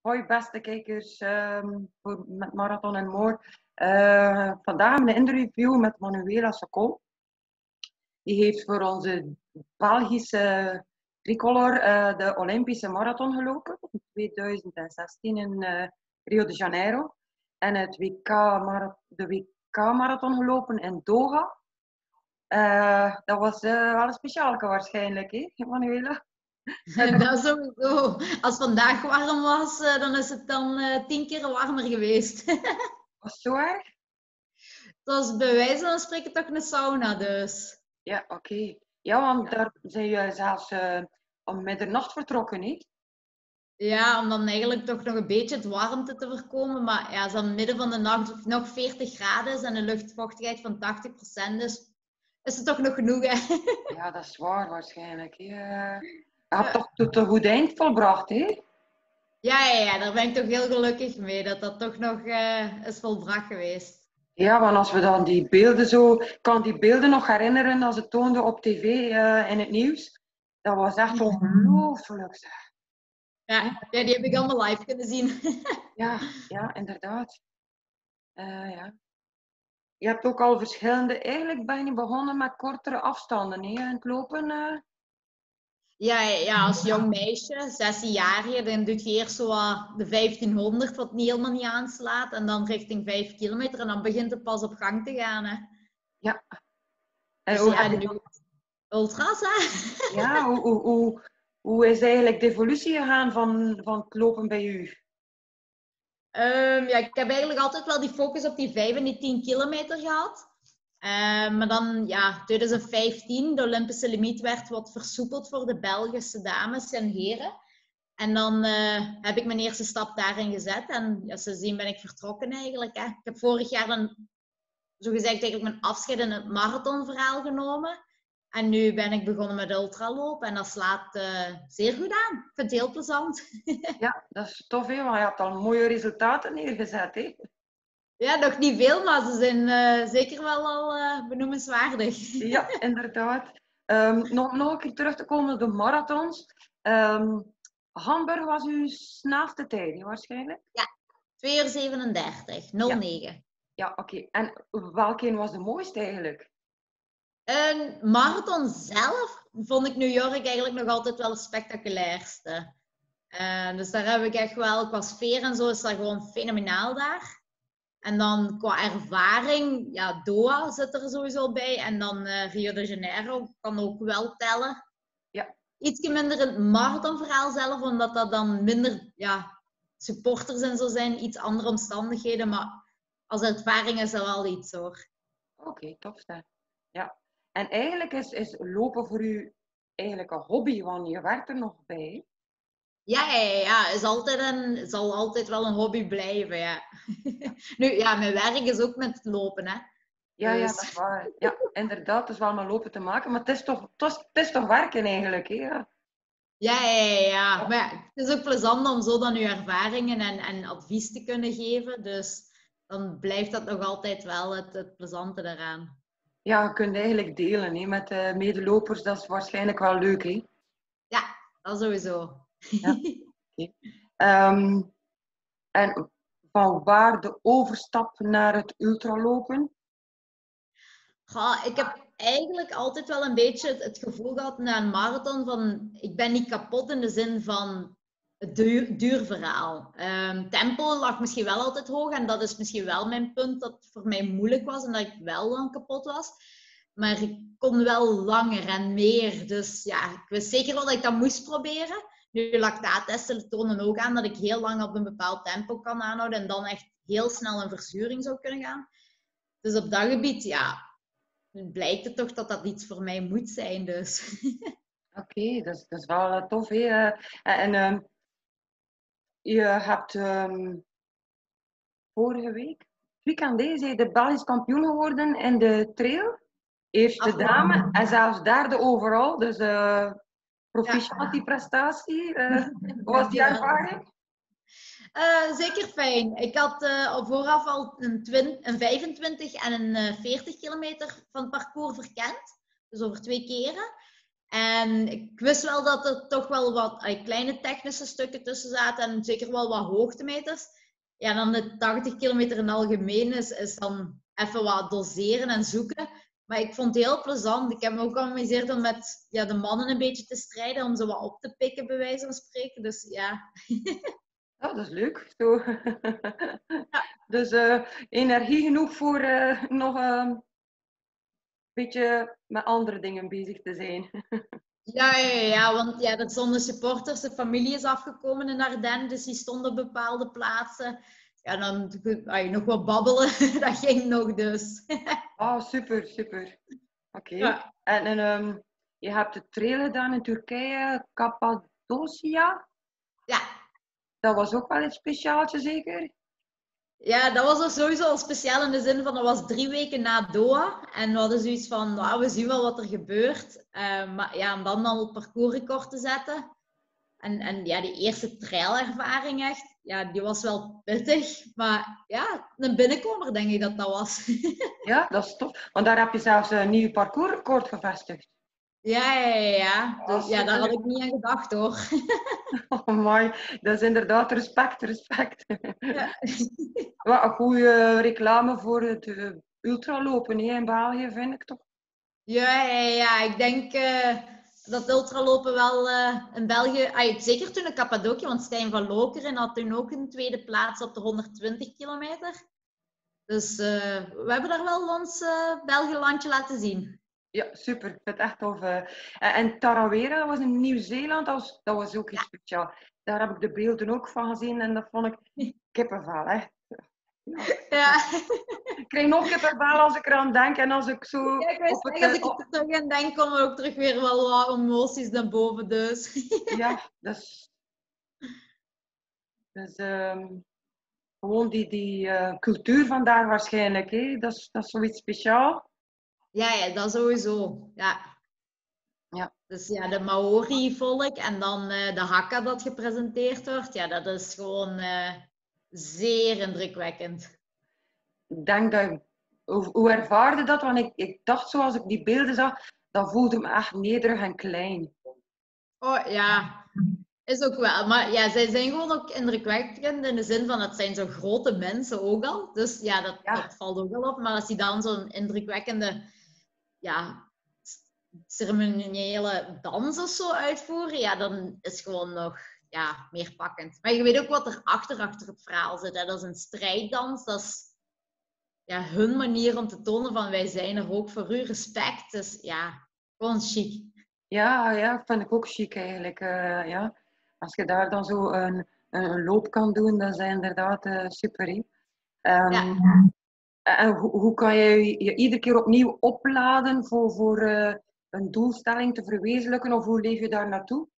Hoi beste kijkers um, voor, met Marathon en More. Uh, vandaag een interview met Manuela Sacco. Die heeft voor onze Belgische tricolor uh, de Olympische Marathon gelopen in 2016 in uh, Rio de Janeiro. En het WK de WK-marathon gelopen in Doha. dat was wel een speciaalke waarschijnlijk, hè, Manuela? Dat sowieso. Als vandaag warm was, eh, dan is het dan uh, tien keer warmer geweest. was het zo erg? Het was bij wijze van spreken toch een sauna dus. Ja, oké. Ja, want daar zijn je zelfs uh, om middernacht vertrokken, niet? Ja, om dan eigenlijk toch nog een beetje het warmte te voorkomen. Maar ja, als dan midden van de nacht nog 40 graden is en een luchtvochtigheid van 80%, dus is het toch nog genoeg, hè? Ja, dat is waar waarschijnlijk. Ja. Je hebt toch tot een goed eind volbracht, hè? Ja, ja, ja, daar ben ik toch heel gelukkig mee dat dat toch nog uh, is volbracht geweest. Ja, want als we dan die beelden zo... Ik kan die beelden nog herinneren als het toonde op tv uh, in het nieuws. Dat was echt ongelooflijk. Ja, ja, die heb ik allemaal live kunnen zien. ja, ja, inderdaad. Uh, ja. Je hebt ook al verschillende... Eigenlijk ben je begonnen met kortere afstanden, hè, in het lopen... Ja, ja, als jong meisje, 16 jaar, dan doe je eerst zo de 1500, wat niet helemaal niet aanslaat. En dan richting 5 kilometer. En dan begint het pas op gang te gaan. Hè. Ja. En dus ja, nu ultras, hè? Ja, hoe, hoe, hoe, hoe is eigenlijk de evolutie gegaan van, van het lopen bij u? Um, ja, ik heb eigenlijk altijd wel die focus op die 5 en die 10 kilometer gehad. Uh, maar dan, ja, 2015, de Olympische limiet werd wat versoepeld voor de Belgische dames en heren. En dan uh, heb ik mijn eerste stap daarin gezet. En ja, sindsdien ben ik vertrokken eigenlijk. Hè. Ik heb vorig jaar dan, zogezegd, eigenlijk mijn afscheid in het marathonverhaal genomen. En nu ben ik begonnen met ultralopen en dat slaat uh, zeer goed aan. Ik vind het heel plezant. ja, dat is tof, hè? want je hebt al mooie resultaten neergezet. Hè? Ja, nog niet veel, maar ze zijn uh, zeker wel al uh, benoemenswaardig. Ja, inderdaad. Um, nog, nog een keer terug te komen op de marathons. Um, Hamburg was uw snelste tijd, waarschijnlijk? Ja, 2 uur 37, 09. Ja, ja oké. Okay. En welke was de mooiste eigenlijk? Een marathon zelf vond ik New York eigenlijk nog altijd wel het spectaculairste. Uh, dus daar heb ik echt wel, qua sfeer en zo, is dat gewoon fenomenaal daar. En dan qua ervaring, ja, Doha zit er sowieso bij. En dan uh, Rio de Janeiro kan ook wel tellen. Ja. Iets minder het marathonverhaal zelf, omdat dat dan minder ja, supporters en zo zijn. Iets andere omstandigheden. Maar als ervaring is dat wel iets hoor. Oké, okay, tof. Ja. En eigenlijk is, is lopen voor u eigenlijk een hobby, want je werkt er nog bij. Ja, ja, ja, is altijd een, zal altijd wel een hobby blijven, ja. nu, ja, mijn werk is ook met lopen, hè. Ja, ja, dus dat is waar. Ja, inderdaad, het is wel met lopen te maken, maar het is toch, het is, het is toch werken eigenlijk, hè? Ja. Ja, ja, ja, Maar ja, het is ook plezant om zo dan je ervaringen en, en advies te kunnen geven. Dus dan blijft dat nog altijd wel het, het plezante daaraan. Ja, je kunt eigenlijk delen hè, met de medelopers. Dat is waarschijnlijk wel leuk, hè? Ja, dat sowieso. Ja. um, en van waar de overstap naar het ultralopen? Ja, ik heb eigenlijk altijd wel een beetje het, gevoel gehad na een marathon van ik ben niet kapot in de zin van het duur, duurverhaal. Um, tempo lag misschien wel altijd hoog en dat is misschien wel mijn punt dat voor mij moeilijk was en dat ik wel dan kapot was. Maar ik kon wel langer en meer. Dus ja, ik wist zeker wel dat ik dat moest proberen. Nu, lactaattesten tonen ook aan dat ik heel lang op een bepaald tempo kan aanhouden en dan echt heel snel een verzuring zou kunnen gaan. Dus op dat gebied, ja, blijkt het toch dat dat iets voor mij moet zijn. Dus. Oké, okay, dat, dat, is wel tof. Hè? Eh, en uh, je hebt um, vorige week, weekend deze, de Belgisch kampioen geworden in de trail. Eerste dame en zelfs derde overal. Dus Proficiat die prestatie. Uh, was die ervaring? Uh, zeker fijn. Ik had uh, vooraf al een, een 25 en een 40 kilometer van het parcours verkend. Dus over twee keren. En ik wist wel dat er toch wel wat kleine technische stukken tussen zaten en zeker wel wat hoogtemeters. Ja, dan de 80 kilometer in het algemeen is, is dan even wat doseren en zoeken. Maar ik vond het heel plezant. Ik heb me ook geamuseerd om met ja, de mannen een beetje te strijden, om ze wat op te pikken, bij wijze van spreken. Dus ja. Ja, dat is leuk. Zo. Ja. Dus uh, energie genoeg voor uh, nog uh, een beetje met andere dingen bezig te zijn. Ja, ja, ja, want ja, er stonden supporters, de familie is afgekomen in Ardennes, dus die stonden op bepaalde plaatsen. Ja, dan ah, nog wat babbelen, dat ging nog dus. oh, super, super. Oké. Ja. En, en um, je hebt de trail gedaan in Turkije, Cappadocia? Ja. Dat was ook wel iets speciaaltje, zeker? Ja, dat was sowieso al speciaal in de zin van dat was drie weken na Doha. En we hadden zoiets van, nou, we zien wel wat er gebeurt. Uh, maar ja, om dan al het parcoursrecord te zetten. En, en ja, die eerste trailervaring echt, ja, die was wel pittig. Maar ja, een binnenkomer denk ik dat dat was. ja, dat is tof. Want daar heb je zelfs een nieuw parcoursrecord gevestigd. Ja, ja, ja. Dus, ja, daar had ik niet aan gedacht hoor. Oh mooi, dat is inderdaad respect, respect. Ja. Wat een goede reclame voor het uh, ultralopen in België, vind ik toch? Ja, ja, ja. ik denk uh, dat ultralopen wel uh, in België, zeker toen in Cappadocia, want Stijn van Lokeren had toen ook een tweede plaats op de 120 kilometer. Dus we hebben daar wel ons België landje laten zien. Ja, super. Ik vind het echt tof. Uh, en Tarawera, dat was in Nieuw-Zeeland, dat was, dat was ook iets speciaal. Daar heb ik de beelden ook van gezien en dat vond ik kippenvel, echt. Ja. Ik krijg nog kippenvel als ik eraan denk en als ik zo... Ja, ik het, als ik er terug aan denk, komen ook terug weer wel wat emoties naar boven, dus. Ja, dus... Dus um, gewoon die, die uh, cultuur vandaar waarschijnlijk, hè? Dat, is, dat is zoiets speciaals. Ja, ja, dat sowieso. Ja. Ja. Dus ja, de Maori-volk en dan uh, de Hakka dat gepresenteerd wordt, ja, dat is gewoon uh, zeer indrukwekkend. Ik denk dat, hoe, hoe ervaarde dat? Want ik, ik dacht zoals ik die beelden zag, dat voelde me echt nederig en klein. Oh ja, is ook wel. Maar ja, zij zijn gewoon ook indrukwekkend in de zin van het zijn zo grote mensen ook al. Dus ja, dat, ja. dat valt ook wel op. Maar als die dan zo'n indrukwekkende ja, ceremoniële dans of zo uitvoeren, ja, dan is gewoon nog ja, meer pakkend. Maar je weet ook wat er achter, achter het verhaal zit. Hè? Dat is een strijddans, dat is ja, hun manier om te tonen van wij zijn er ook voor u, respect. Dus ja, gewoon chic. Ja, ja, vind ik ook chic eigenlijk. Uh, ja. Als je daar dan zo een, een loop kan doen, dat is inderdaad uh, super. Um, ja. En hoe, hoe, kan je je iedere keer opnieuw opladen voor, voor uh, een doelstelling te verwezenlijken? Of hoe leef je daar naartoe?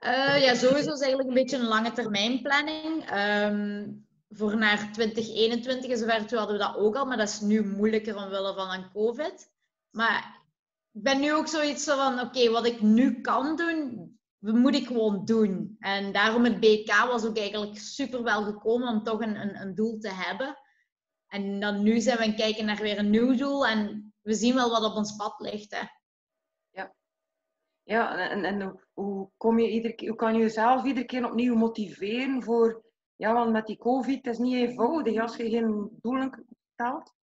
Uh, ja, sowieso is eigenlijk een beetje een lange termijn planning. Um, voor naar 2021 en zover toe hadden we dat ook al, maar dat is nu moeilijker omwille van een COVID. Maar ik ben nu ook zoiets van, oké, wat ik nu kan doen, moet ik gewoon doen. En daarom het BK was ook eigenlijk super wel gekomen om toch een, een, een doel te hebben. En dan nu zijn we aan kijken naar weer een nieuw doel en we zien wel wat op ons pad ligt. Hè. Ja, en, en hoe, kom je iedere hoe kan je jezelf iedere keer opnieuw motiveren voor, ja, want met die COVID het is niet eenvoudig als je geen doelen stelt.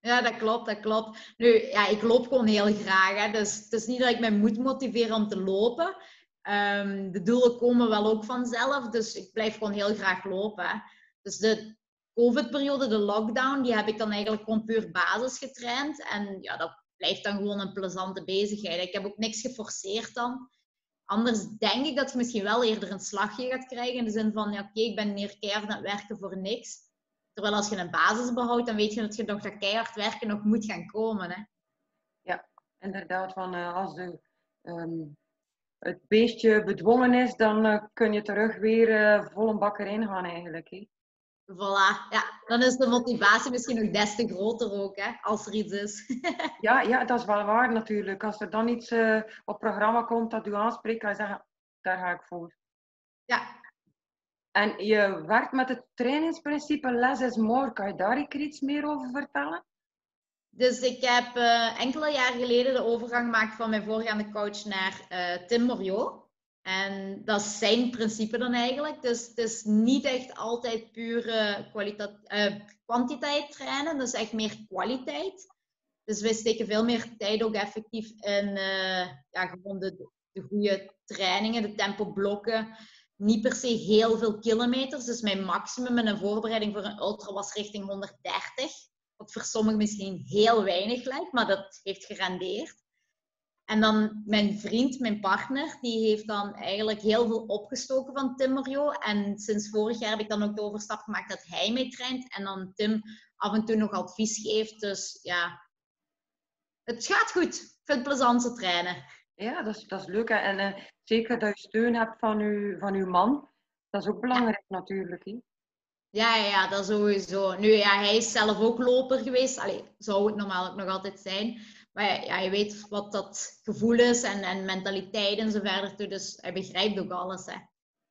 Ja, dat klopt, dat klopt. Nu, ja, ik loop gewoon heel graag. Hè. Dus het is niet dat ik mij moet motiveren om te lopen. Um, de doelen komen wel ook vanzelf, dus ik blijf gewoon heel graag lopen. Dus de COVID-periode, de lockdown, die heb ik dan eigenlijk gewoon puur basis getraind. En ja, dat blijft dan gewoon een plezante bezigheid. Ik heb ook niks geforceerd dan. Anders denk ik dat je misschien wel eerder een slagje gaat krijgen. In de zin van, ja, oké, ik ben meer keihard aan het werken voor niks. Terwijl als je een basis behoudt, dan weet je dat je nog dat keihard werken nog moet gaan komen. Hè? Ja, inderdaad. Van, uh, als de, um, het beestje bedwongen is, dan uh, kun je terug weer uh, vol een bak erin gaan eigenlijk. Hè? Voilà, ja. Dan is de motivatie misschien nog des te groter ook, hè, als er iets is. ja, ja, dat is wel waar natuurlijk. Als er dan iets uh, op programma komt dat u aanspreekt, kan je zeggen, daar ga ik voor. Ja. En je werkt met het trainingsprincipe less is more. Kan je daar iets meer over vertellen? Dus ik heb uh, enkele jaren geleden de overgang gemaakt van mijn voorgaande coach naar uh, Tim Moriot. En dat is zijn principe dan eigenlijk. Dus het is niet echt altijd pure uh, kwantiteit trainen, is echt meer kwaliteit. Dus wij steken veel meer tijd ook effectief in ja, gewoon de, de goede trainingen, de tempoblokken. Niet per se heel veel kilometers. Dus mijn maximum in een voorbereiding voor een ultra was richting 130. Wat voor sommigen misschien heel weinig lijkt, maar dat heeft gerendeerd. En dan mijn vriend, mijn partner, die heeft dan eigenlijk heel veel opgestoken van Tim Mario. En sinds vorig jaar heb ik dan ook de overstap gemaakt dat hij mee traint. En dan Tim af en toe nog advies geeft. Dus ja, het gaat goed. Ik vind het plezant te trainen. Ja, dat is, dat is leuk. En uh, zeker dat je steun hebt van, uw, van uw man. Dat is ook belangrijk natuurlijk. Hè? Ja, ja, dat sowieso. Nu, ja, hij is zelf ook loper geweest. Allee, zou het normaal ook nog altijd zijn. Maar ja, je weet wat dat gevoel is en, en mentaliteit en zo verder. Dus hij begrijpt ook alles. Hè.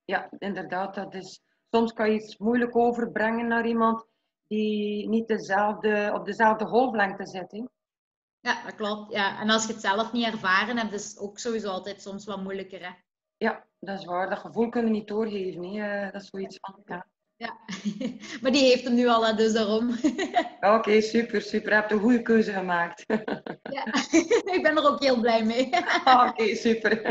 Ja, inderdaad. Dat is, soms kan je iets moeilijk overbrengen naar iemand die niet dezelfde, op dezelfde golflengte zit. Hè? Ja, dat klopt. Ja. En als je het zelf niet ervaren hebt, is het ook sowieso altijd soms wat moeilijker. Hè? Ja, dat is waar. Dat gevoel kunnen we niet doorgeven. Hè? Eh, dat is zoiets van, ja. Ja, maar die heeft hem nu al, dus daarom. Oké, super, super. Je hebt een goede keuze gemaakt. Ja, ik ben er ook heel blij mee. Oké, super.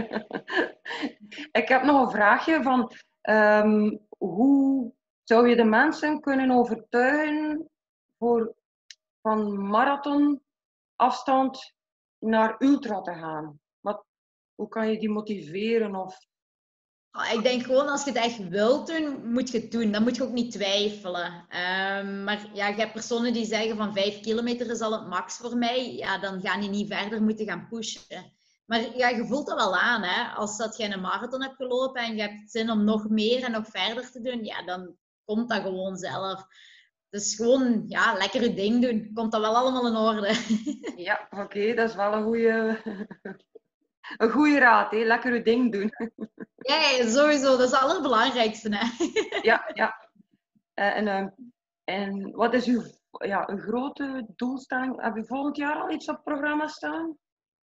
Ik heb nog een vraagje van um, hoe zou je de mensen kunnen overtuigen voor van marathon afstand naar ultra te gaan? Wat, hoe kan je die motiveren of Ah, ik denk gewoon als je het echt wilt doen, moet je het doen. Dan moet je ook niet twijfelen. Um, maar ja, je hebt personen die zeggen van 5 kilometer is al het max voor mij. Ja, dan gaan die niet verder moeten gaan pushen. Maar ja, je voelt dat wel aan. Hè? Als dat je een marathon hebt gelopen en je hebt zin om nog meer en nog verder te doen, ja, dan komt dat gewoon zelf. Dus gewoon, ja, lekker je ding doen. Komt dat wel allemaal in orde. Ja, oké, dat is wel een goede, een goede raad. Hè? Lekker je ding doen. Ja, sowieso. Dat is het allerbelangrijkste. Hè? Ja, ja. Eh, en, uh, en wat is uw, ja, uw grote doelstelling? Heb je volgend jaar al iets op het programma staan?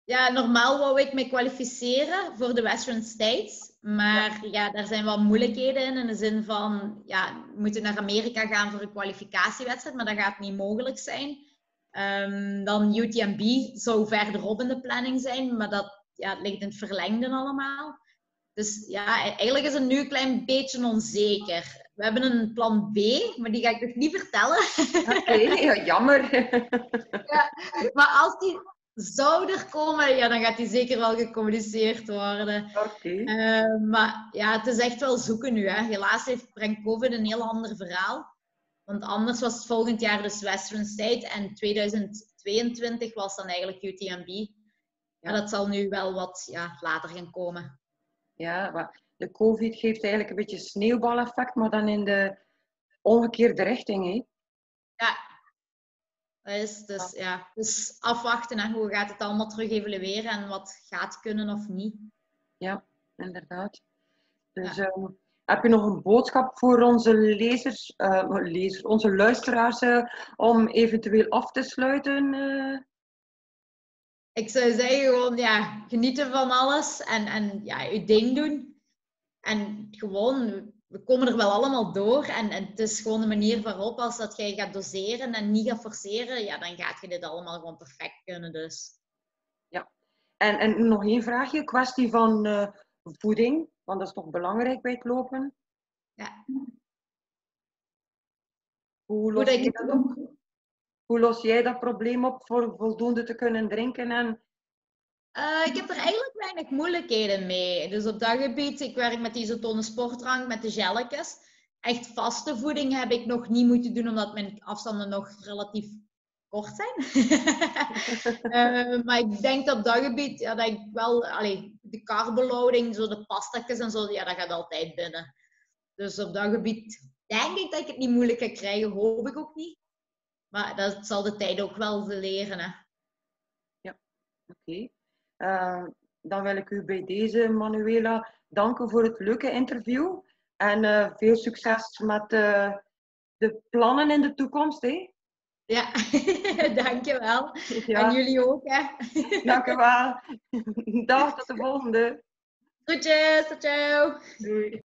Ja, normaal wou ik me kwalificeren voor de Western States. Maar ja. ja, daar zijn wel moeilijkheden in. In de zin van, ja, we moeten naar Amerika gaan voor een kwalificatiewedstrijd. Maar dat gaat niet mogelijk zijn. Um, dan UTMB zou verderop in de planning zijn. Maar dat ja, ligt in het verlengde allemaal. Dus ja, eigenlijk is het nu een klein beetje onzeker. We hebben een plan B, maar die ga ik nog niet vertellen. Oké, jammer. ja, maar als die zou er komen, ja, dan gaat die zeker wel gecommuniceerd worden. Oké. Uh, maar ja, het is echt wel zoeken nu. Hè. Helaas heeft, brengt COVID een heel ander verhaal. Want anders was het volgend jaar dus Western State en 2022 was dan eigenlijk UTMB. Ja. Maar dat zal nu wel wat ja, later gaan komen. Ja, de COVID geeft eigenlijk een beetje sneeuwbaleffect, maar dan in de omgekeerde richting. Hè? Ja, dat is dus, ja. dus afwachten en hoe gaat het allemaal terug evalueren en wat gaat kunnen of niet. Ja, inderdaad. Dus ehm, heb je nog een boodschap voor onze lezers, uh, lezers onze luisteraars, uh, om eventueel af te sluiten? Uh? Ik zou zeggen gewoon, ja, genieten van alles en, en ja, je ding doen. En gewoon, we komen er wel allemaal door. En, en het is gewoon een manier waarop, als dat jij gaat doseren en niet gaat forceren, ja, dan gaat je dit allemaal gewoon perfect kunnen. Dus. Ja, en, en nog één vraagje, kwestie van uh, voeding, want dat is toch belangrijk bij het lopen. Ja. Hoe los je dat op? Hoe los jij dat probleem op voor voldoende te kunnen drinken? En... Uh, ik heb er eigenlijk weinig moeilijkheden mee. Dus op dat gebied, ik werk met isotone sportdrank, met de gelletjes. Echt vaste voeding heb ik nog niet moeten doen, omdat mijn afstanden nog relatief kort zijn. uh, maar ik denk dat op dat gebied, ja, dat ik wel, allee, de carboloading, zo de pastakjes en zo, ja, dat gaat altijd binnen. Dus op dat gebied denk ik dat ik het niet moeilijk ga krijgen, hoop ik ook niet. Maar dat zal de tijd ook wel leren. Hè? Ja, oké. Eh, dan wil ik u bij deze, Manuela, danken voor het leuke interview. En uh, veel succes met uh, de plannen in de toekomst. Hè? Ja, dankjewel. Ja, En jullie ook, hè. dank u wel. Dag, tot de volgende. Groetjes, ciao. Doei.